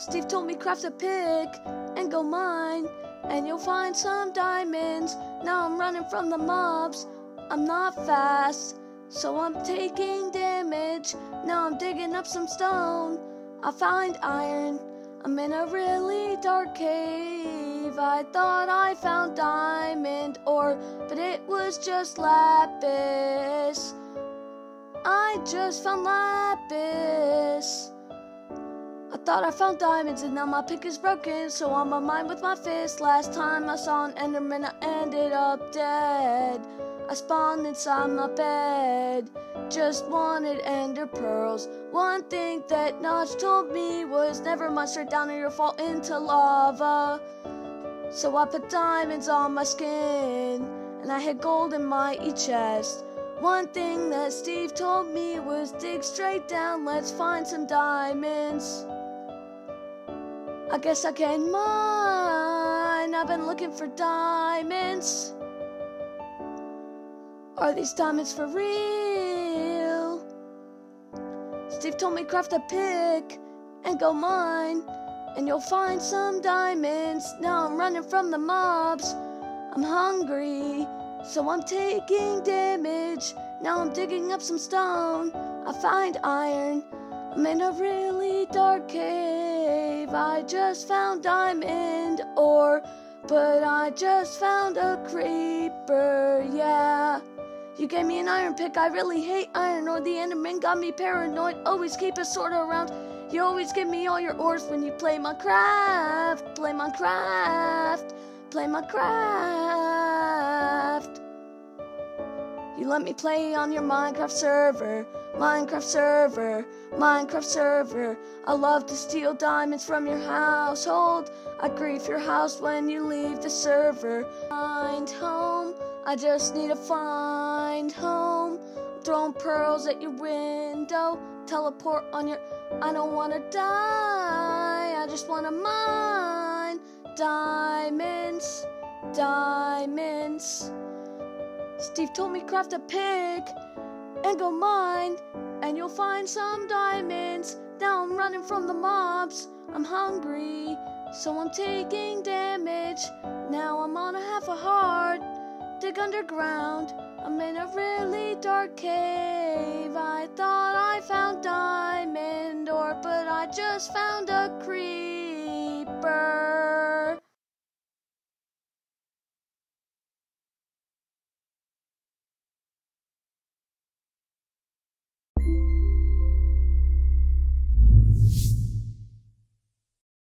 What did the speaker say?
Steve told me craft a pick and go mine, and you'll find some diamonds. Now I'm running from the mobs. I'm not fast, so I'm taking damage. Now I'm digging up some stone. I find iron. I'm in a really dark cave. I thought I found diamond ore, but it was just lapis. I just found lapis. Thought I found diamonds and now my pick is broken, so I'm a mine with my fist. Last time I saw an enderman, I ended up dead. I spawned inside my bed, just wanted ender pearls. One thing that Notch told me was never mind straight down or you'll fall into lava. So I put diamonds on my skin, and I had gold in my chest. One thing that Steve told me was dig straight down, let's find some diamonds. I guess I can mine. I've been looking for diamonds. Are these diamonds for real? Steve told me craft a pick and go mine, and you'll find some diamonds. Now I'm running from the mobs. I'm hungry, so I'm taking damage. Now I'm digging up some stone. I find iron. I'm in a really dark cave. I just found diamond ore, but I just found a creeper, yeah. You gave me an iron pick, I really hate iron ore. The Enderman got me paranoid, always keep a sword around. You always give me all your ores when you play Minecraft. Play Minecraft. Play Minecraft. You let me play on your Minecraft server, Minecraft server, Minecraft server. I love to steal diamonds from your household. I grief your house when you leave the server. Find home, I just need to find home. Throwing pearls at your window, teleport on your. I don't wanna die, I just wanna mine diamonds, diamonds. Steve told me craft a pick and go mine, and you'll find some diamonds. Now I'm running from the mobs. I'm hungry, so I'm taking damage. Now I'm on a half a heart. Dig underground. I'm in a really dark cave. I thought I found diamond ore, but I just found a creeper.